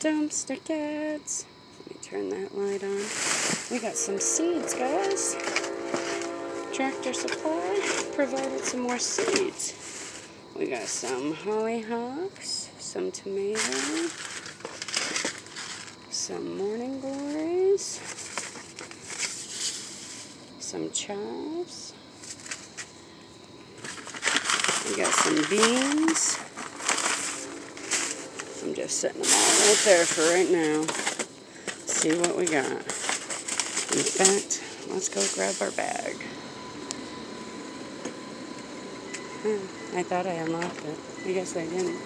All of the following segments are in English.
Dumpster cats. Let me turn that light on. We got some seeds, guys. Tractor Supply provided some more seeds. We got some hollyhocks, some tomato, some morning glories, some chives. We got some beans. I'm just setting them all right there for right now. See what we got. In fact, let's go grab our bag. Hmm, I thought I unlocked it. I guess I didn't.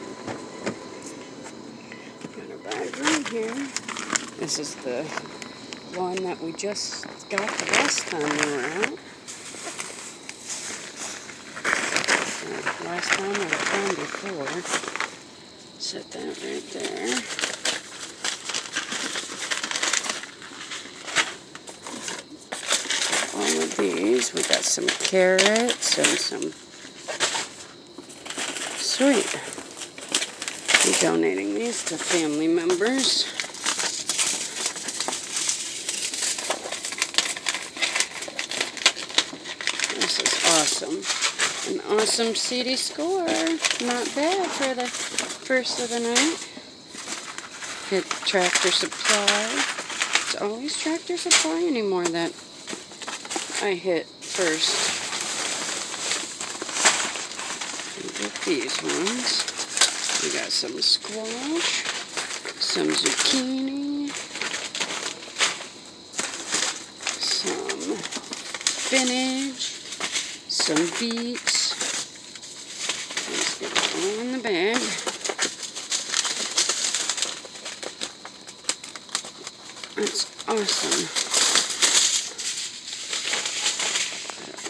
Got our bag right here. This is the one that we just got the last time we were out. last time or the time before. Set that right there. All of these, we got some carrots and some sweet. I'm donating these to family members. This is awesome. An awesome seedy score. Not bad for the first of the night. Hit Tractor Supply. It's always Tractor Supply anymore that I hit first. Get these ones. We got some squash, some zucchini, some spinach, some beets, That's awesome.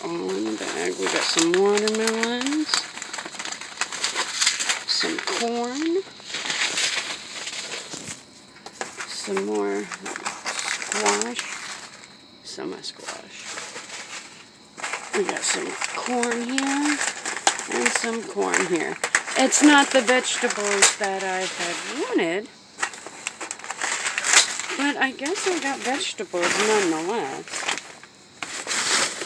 all in the bag. We got some watermelons, some corn, some more squash, some squash. We got some corn here and some corn here. It's not the vegetables that I had wanted, but I guess I got vegetables nonetheless.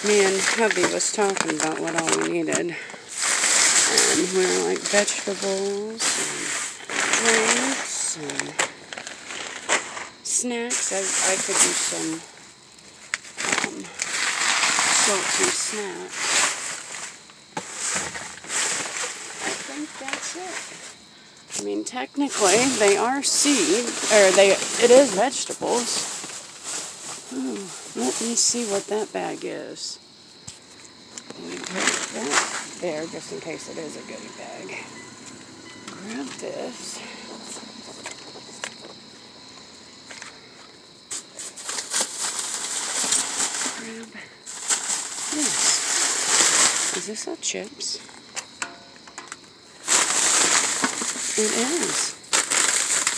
Me and hubby was talking about what all we needed. And we were like vegetables and drinks and snacks. I, I could do some um, salty snacks. that's it. I mean, technically, they are seed, or they, it is vegetables. Oh, let me see what that bag is. There just in case it is a goodie bag. Grab this. Grab this. Is this all chips? It is.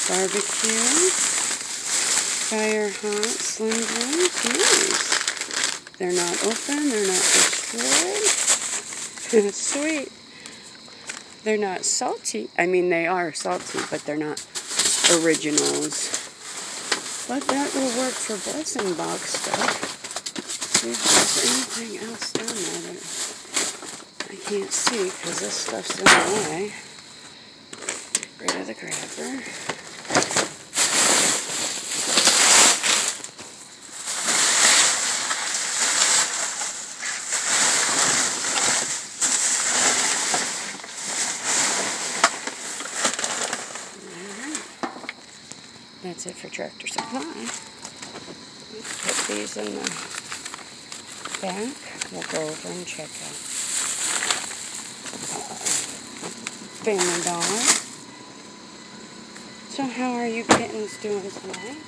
Barbecue. Fire hot slim Jims. Nice. They're not open. They're not destroyed. Sweet. They're not salty. I mean, they are salty, but they're not originals. But that will work for blessing box stuff. See if there's anything else down there that I can't see because this stuff's in the way rid of the grabber. That's it for Tractor Supply. Put these in the back. We'll go over and check out Family Dollar. So how are you kittens doing tonight?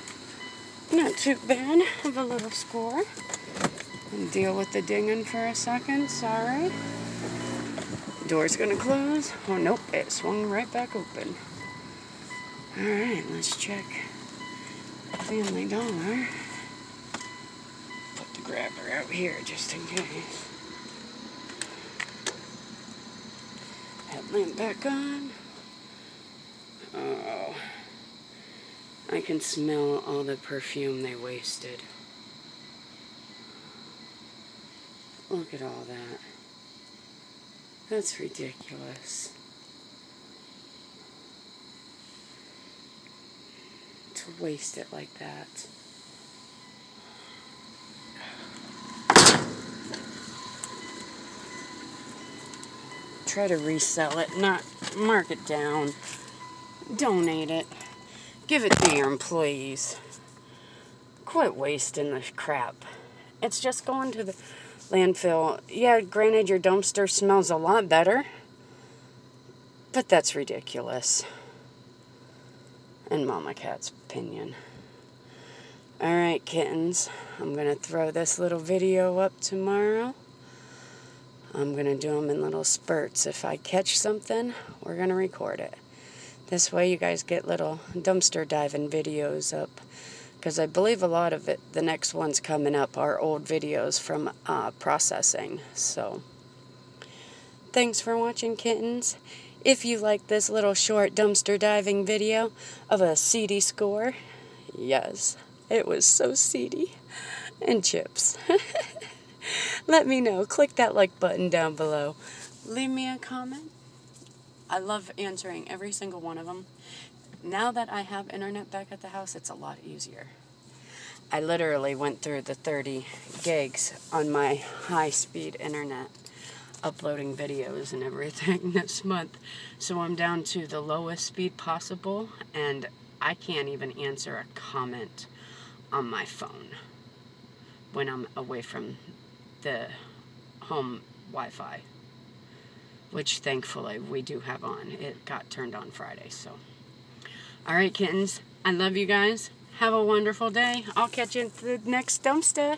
Not too bad. Have a little score. Deal with the dinging for a second. Sorry. Door's gonna close. Oh nope, it swung right back open. Alright, let's check Family Dollar. Put the grabber out here just in case. Headlamp back on. Oh. Can smell all the perfume they wasted. Look at all that. That's ridiculous. To waste it like that. Try to resell it, not mark it down. Donate it. Give it to your employees. Quit wasting the crap. It's just going to the landfill. Yeah, granted, your dumpster smells a lot better, but that's ridiculous. In Mama Cat's opinion. Alright, kittens. I'm going to throw this little video up tomorrow. I'm going to do them in little spurts. If I catch something, we're going to record it. This way you guys get little dumpster diving videos up. Because I believe a lot of it, the next ones coming up are old videos from uh, processing. So, thanks for watching, kittens. If you like this little short dumpster diving video of a seedy score, yes, it was so seedy. And chips. Let me know. Click that like button down below. Leave me a comment I love answering every single one of them. Now that I have internet back at the house, it's a lot easier. I literally went through the 30 gigs on my high speed internet uploading videos and everything this month. So I'm down to the lowest speed possible and I can't even answer a comment on my phone when I'm away from the home Wi-Fi which thankfully we do have on. It got turned on Friday, so. All right, kittens. I love you guys. Have a wonderful day. I'll catch you at the next dumpster.